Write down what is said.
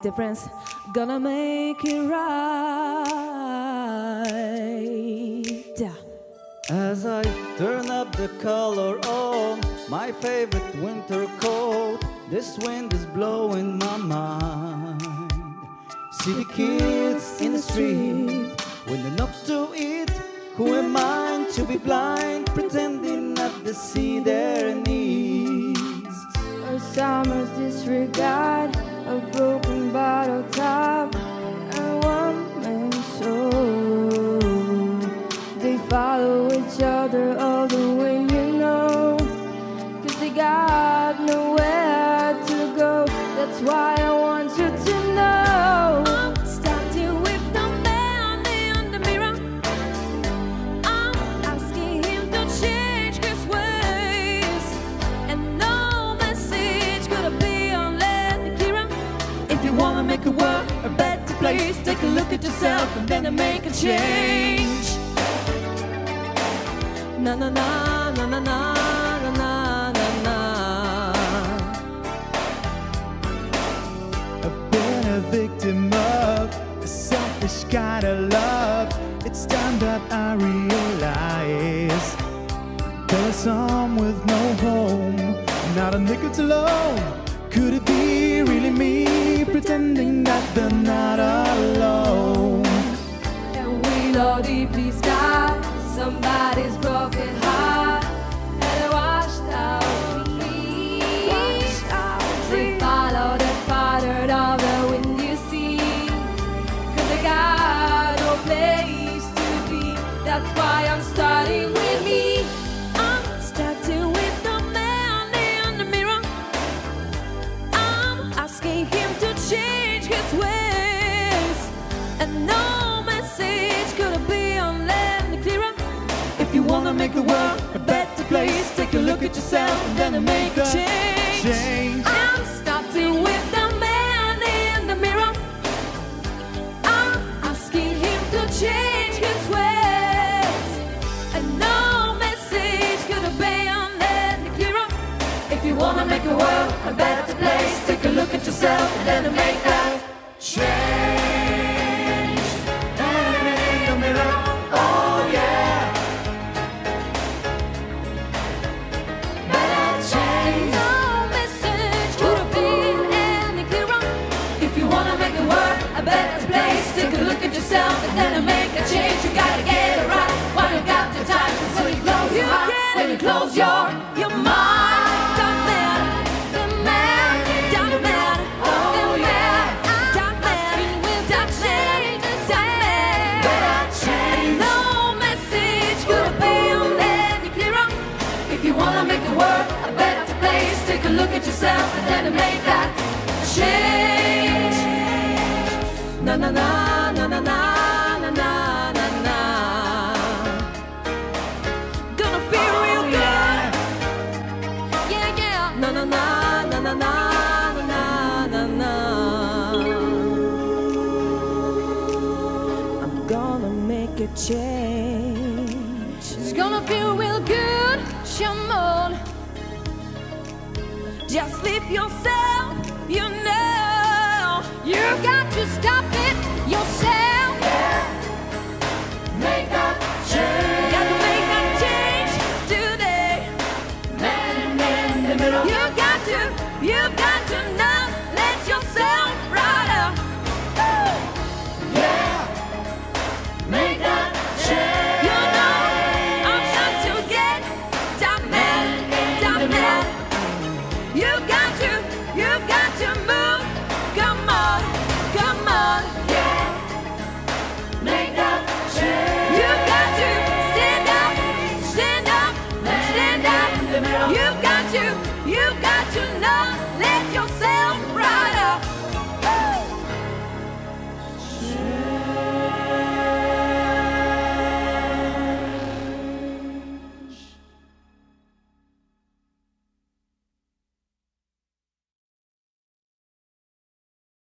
difference. Gonna make it right. As i turn up the color on my favorite winter coat this wind is blowing my mind. See the kids in the street with enough to eat who am i to be blind pretending not to see their needs take a look at yourself and then make a change. Na na na na na na na a victim of a selfish kind of love. It's time that I realize there's some with no home, not a nickel to loan. Could it be really me pretending that they're not alone? Look at yourself and then make a change. Change. A look at yourself and then make that change. Na na na na na na na na na na. Gonna feel real good. Yeah yeah. Na na na na na na na na na. I'm gonna make a change. Just leave yourself, you know. You got to stop it yourself. Yeah. Make that change. Got to make that change today. Man, man in the middle. You got to, you got to